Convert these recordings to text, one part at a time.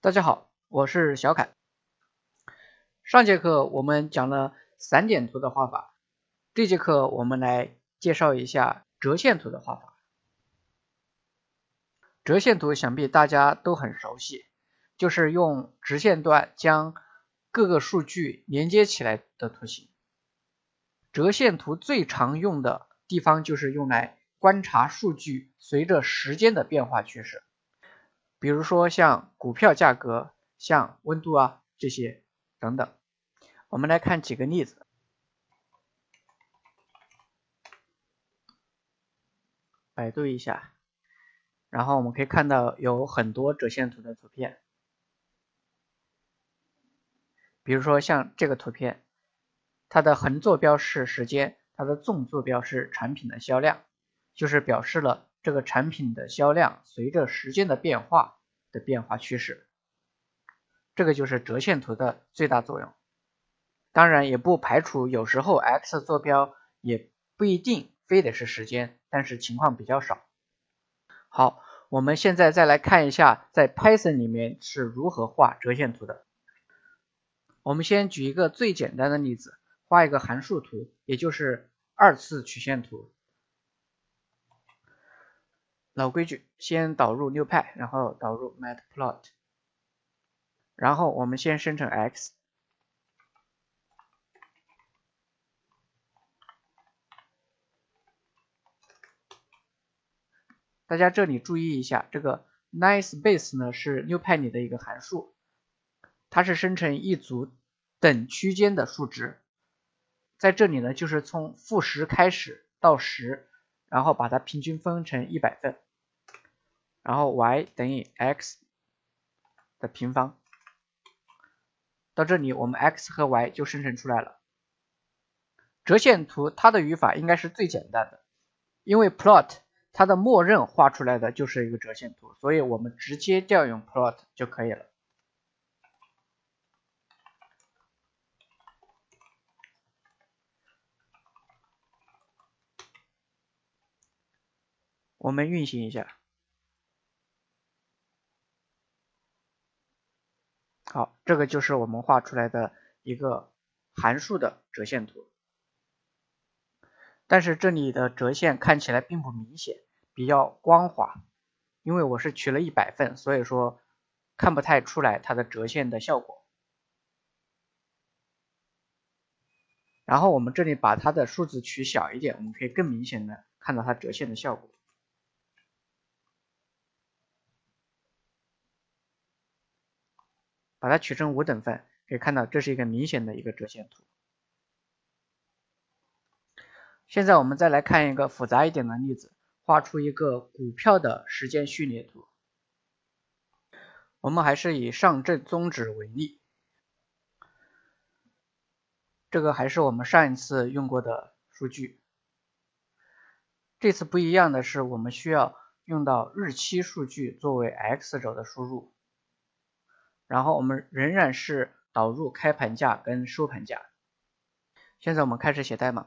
大家好，我是小凯。上节课我们讲了散点图的画法，这节课我们来介绍一下折线图的画法。折线图想必大家都很熟悉，就是用直线段将各个数据连接起来的图形。折线图最常用的地方就是用来观察数据随着时间的变化趋势，比如说像股票价格、像温度啊这些等等。我们来看几个例子，百度一下，然后我们可以看到有很多折线图的图片，比如说像这个图片，它的横坐标是时间，它的纵坐标是产品的销量，就是表示了这个产品的销量随着时间的变化的变化趋势，这个就是折线图的最大作用。当然也不排除有时候 x 坐标也不一定非得是时间，但是情况比较少。好，我们现在再来看一下在 Python 里面是如何画折线图的。我们先举一个最简单的例子，画一个函数图，也就是二次曲线图。老规矩，先导入 NumPy，然后导入 Matplot，然后我们先生成 x。大家这里注意一下，这个 Nicebase 呢是 NumPy 里的一个函数，它是生成一组等区间的数值，在这里呢就是从负十开始到十，然后把它平均分成一百份，然后 y 等于 x 的平方，到这里我们 x 和 y 就生成出来了。折线图它的语法应该是最简单的，因为 plot。它的默认画出来的就是一个折线图，所以我们直接调用 plot 就可以了。我们运行一下，好，这个就是我们画出来的一个函数的折线图。但是这里的折线看起来并不明显。比较光滑，因为我是取了一百份，所以说看不太出来它的折线的效果。然后我们这里把它的数字取小一点，我们可以更明显的看到它折线的效果。把它取成五等份，可以看到这是一个明显的一个折线图。现在我们再来看一个复杂一点的例子。画出一个股票的时间序列图。我们还是以上证综指为例，这个还是我们上一次用过的数据。这次不一样的是，我们需要用到日期数据作为 x 轴的输入，然后我们仍然是导入开盘价跟收盘价。现在我们开始写代码。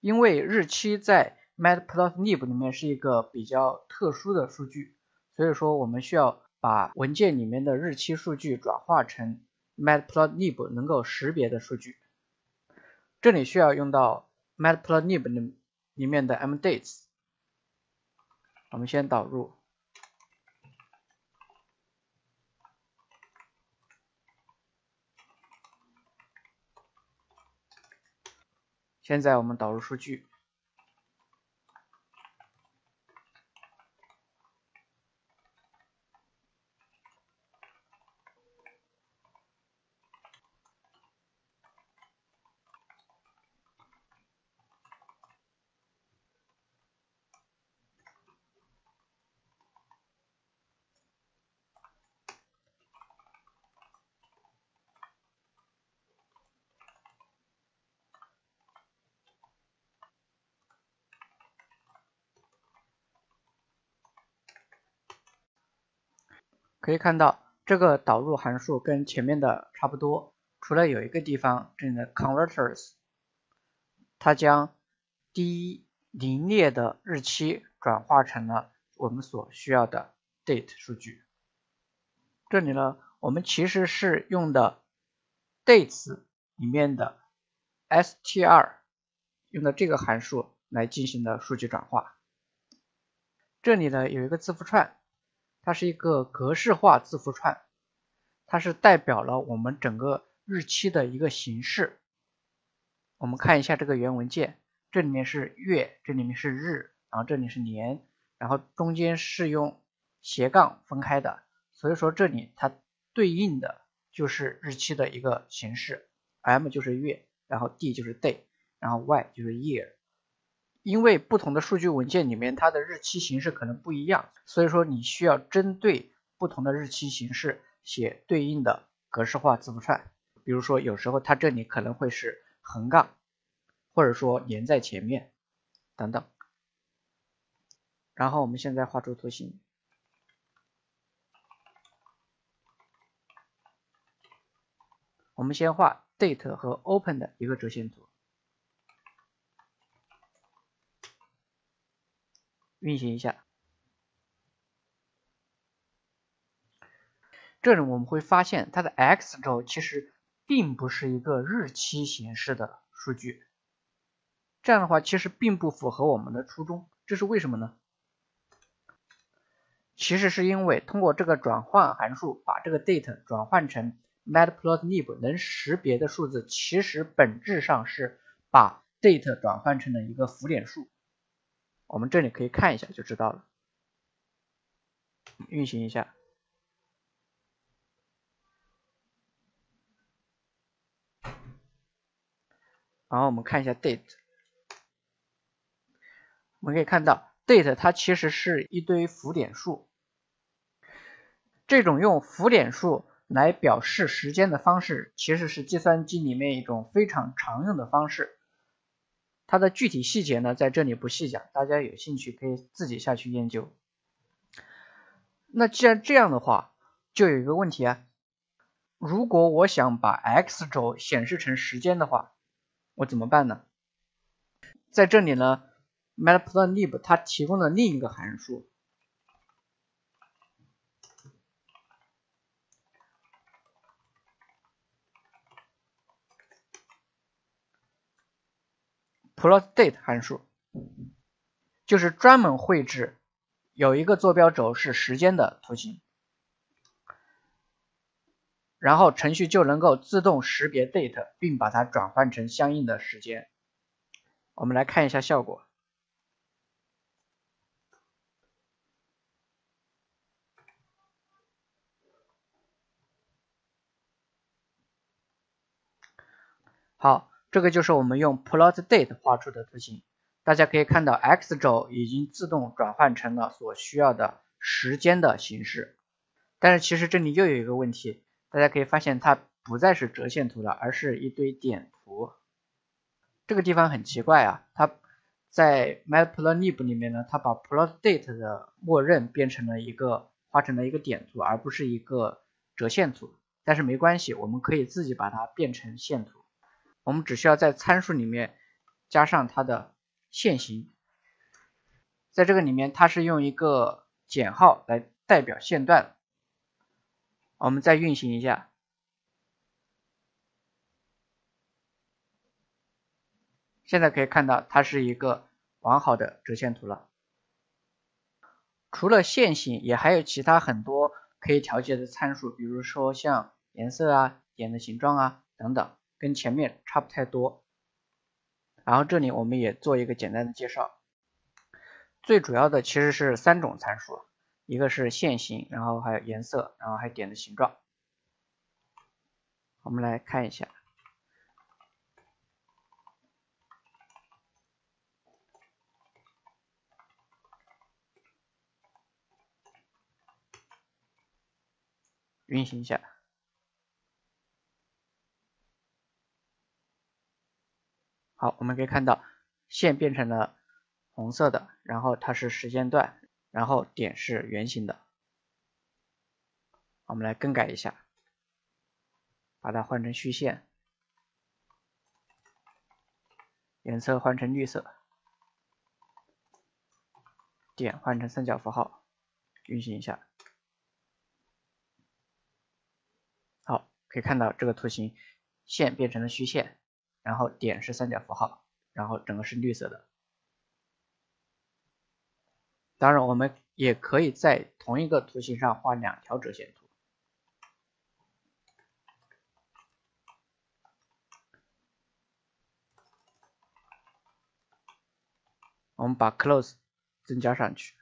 因为日期在 Matplotlib 里面是一个比较特殊的数据，所以说我们需要把文件里面的日期数据转化成 Matplotlib 能够识别的数据。这里需要用到 Matplotlib 里里面的 mDates。我们先导入。现在我们导入数据。可以看到这个导入函数跟前面的差不多，除了有一个地方这里的 converters，它将第一零列的日期转化成了我们所需要的 date 数据。这里呢，我们其实是用的 dates 里面的 str 用的这个函数来进行的数据转化。这里呢有一个字符串，它是一个格式化字符串，它是代表了我们整个日期的一个形式。我们看一下这个原文件，这里面是月，这里面是日，然后这里是年，然后中间是用斜杠分开的。所以说这里它对应的就是日期的一个形式，M 就是月，然后 D 就是 day，然后 Y 就是 year。因为不同的数据文件里面它的日期形式可能不一样，所以说你需要针对不同的日期形式写对应的格式化字符串。比如说有时候它这里可能会是横杠，或者说连在前面等等。然后我们现在画出图形。我们先画 date 和 open 的一个折线图，运行一下。这里我们会发现它的 x 轴其实并不是一个日期形式的数据，这样的话其实并不符合我们的初衷。这是为什么呢？其实是因为通过这个转换函数把这个 date 转换成。matplotlib 能识别的数字，其实本质上是把 date 转换成了一个浮点数。我们这里可以看一下就知道了。运行一下，然后我们看一下 date，我们可以看到 date 它其实是一堆浮点数。这种用浮点数。来表示时间的方式，其实是计算机里面一种非常常用的方式。它的具体细节呢，在这里不细讲，大家有兴趣可以自己下去研究。那既然这样的话，就有一个问题啊，如果我想把 x 轴显示成时间的话，我怎么办呢？在这里呢，matplotlib 它提供了另一个函数。plotDate 函数就是专门绘制有一个坐标轴是时间的图形，然后程序就能够自动识别 date，并把它转换成相应的时间。我们来看一下效果。好。这个就是我们用 plotDate 画出的图形，大家可以看到 x 轴已经自动转换成了所需要的时间的形式。但是其实这里又有一个问题，大家可以发现它不再是折线图了，而是一堆点图。这个地方很奇怪啊，它在 Matplotlib 里面呢，它把 plotDate 的默认变成了一个画成了一个点图，而不是一个折线图。但是没关系，我们可以自己把它变成线图。我们只需要在参数里面加上它的线型，在这个里面它是用一个减号来代表线段。我们再运行一下，现在可以看到它是一个完好的折线图了。除了线型，也还有其他很多可以调节的参数，比如说像颜色啊、点的形状啊等等。跟前面差不太多，然后这里我们也做一个简单的介绍。最主要的其实是三种参数，一个是线型，然后还有颜色，然后还有点的形状。我们来看一下，运行一下。好，我们可以看到线变成了红色的，然后它是时间段，然后点是圆形的。我们来更改一下，把它换成虚线，颜色换成绿色。点换成三角符号，运行一下。好，可以看到这个图形线变成了虚线，然后点是三角符号，然后整个是绿色的。当然，我们也可以在同一个图形上画两条折线图。我们把 close 增加上去，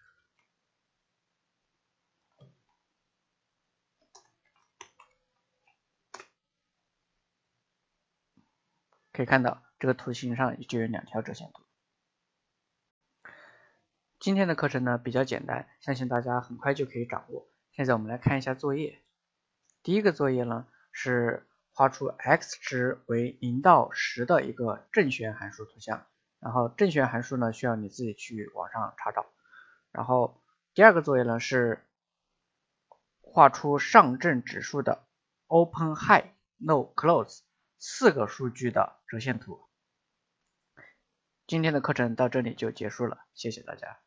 可以看到这个图形上就有两条折线图。今天的课程呢比较简单，相信大家很快就可以掌握。现在我们来看一下作业。第一个作业呢是画出 x 值为零到十的一个正弦函数图像。然后正弦函数呢，需要你自己去网上查找。然后第二个作业呢是画出上证指数的 open high low close 四个数据的折线图。今天的课程到这里就结束了，谢谢大家。